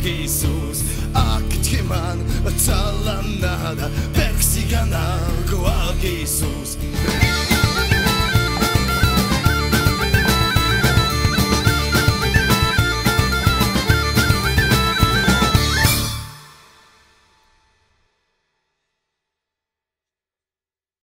Jesus, akit himan, at salam nada,